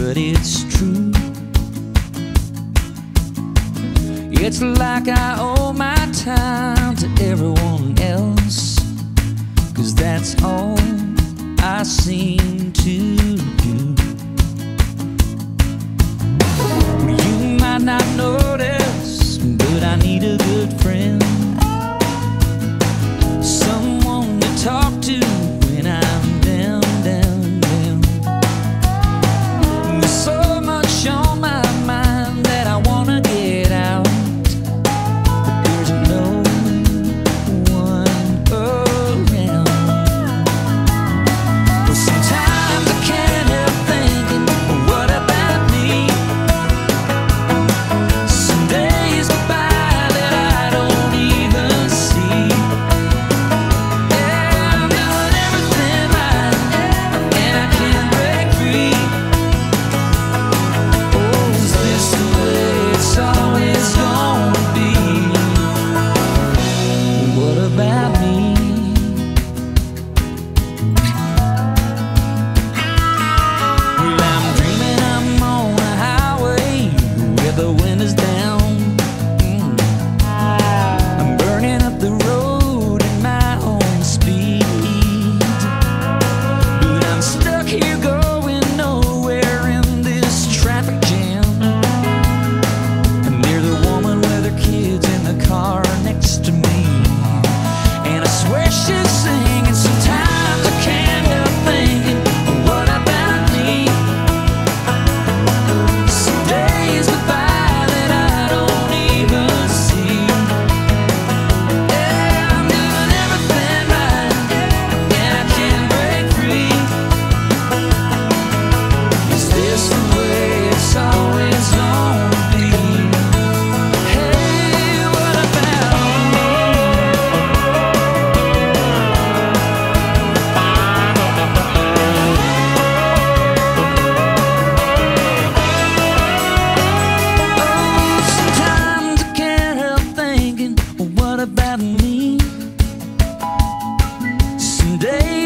but it's true. It's like I owe my time thinking,